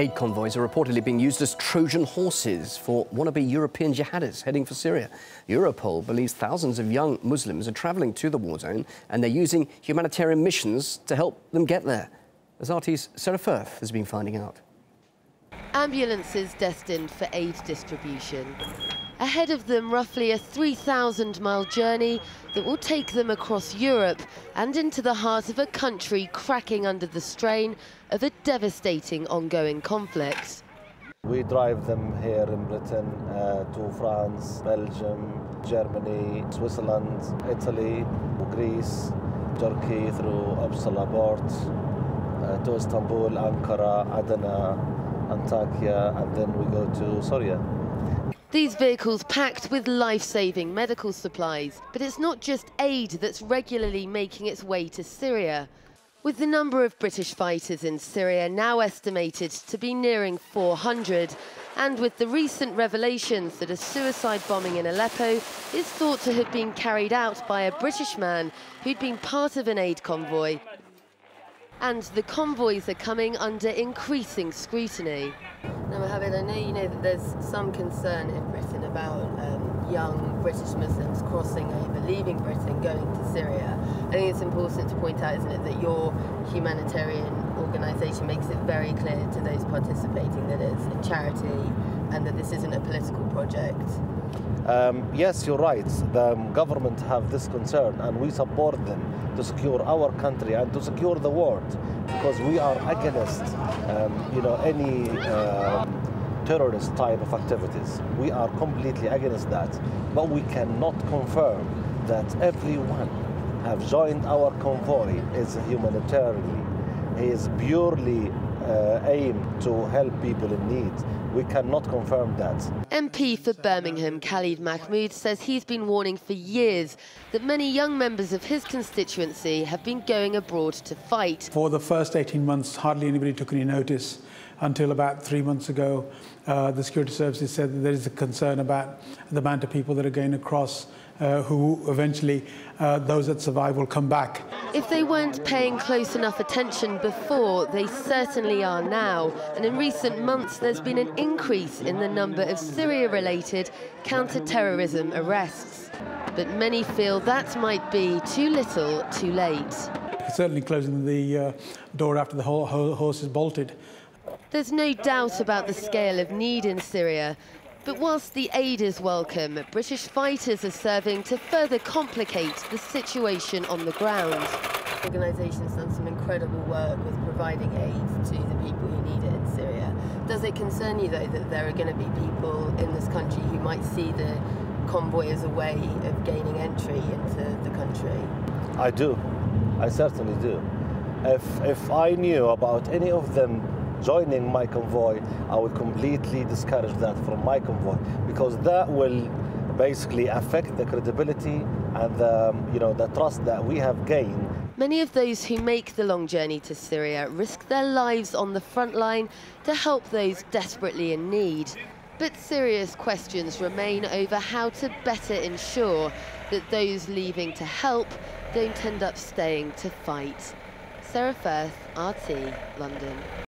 Aid convoys are reportedly being used as Trojan horses for wannabe European jihadists heading for Syria. Europol believes thousands of young Muslims are travelling to the war zone and they're using humanitarian missions to help them get there. As RT's Sara Firth has been finding out. Ambulances destined for aid distribution. Ahead of them, roughly a 3,000 mile journey that will take them across Europe and into the heart of a country cracking under the strain of a devastating ongoing conflict. We drive them here in Britain uh, to France, Belgium, Germany, Switzerland, Italy, Greece, Turkey through Ipsala port, uh, to Istanbul, Ankara, Adana, Antakya, and then we go to Syria. These vehicles packed with life-saving medical supplies. But it's not just aid that's regularly making its way to Syria. With the number of British fighters in Syria now estimated to be nearing 400, and with the recent revelations that a suicide bombing in Aleppo is thought to have been carried out by a British man who'd been part of an aid convoy. And the convoys are coming under increasing scrutiny. Mohammed, I know you know that there's some concern in Britain about um, young British Muslims crossing over, leaving Britain, going to Syria. I think it's important to point out, isn't it, that your humanitarian organisation makes it very clear to those participating that it's a charity and that this isn't a political project. Um, yes, you're right. The government have this concern, and we support them to secure our country and to secure the world, because we are against, um, you know, any uh, terrorist type of activities. We are completely against that, but we cannot confirm that everyone have joined our convoy is humanitarian. Is purely uh, aimed to help people in need. We cannot confirm that. MP for Birmingham, Khalid Mahmood, says he's been warning for years that many young members of his constituency have been going abroad to fight. For the first 18 months, hardly anybody took any notice until about three months ago. Uh, the security services said that there is a concern about the amount of people that are going across uh, who eventually, uh, those that survive, will come back. If they weren't paying close enough attention before, they certainly are now. And in recent months, there's been an increase in the number of Syria-related counter-terrorism arrests. But many feel that might be too little, too late. Certainly closing the uh, door after the horse is bolted. There's no doubt about the scale of need in Syria, but whilst the aid is welcome, British fighters are serving to further complicate the situation on the ground. The organisation's done some incredible work with providing aid to the people who need it in Syria. Does it concern you, though, that there are going to be people in this country who might see the convoy as a way of gaining entry into the country? I do. I certainly do. If, if I knew about any of them joining my convoy, I would completely discourage that from my convoy because that will basically affect the credibility and the, um, you know, the trust that we have gained. Many of those who make the long journey to Syria risk their lives on the front line to help those desperately in need. But serious questions remain over how to better ensure that those leaving to help don't end up staying to fight. Sara Firth, RT, London.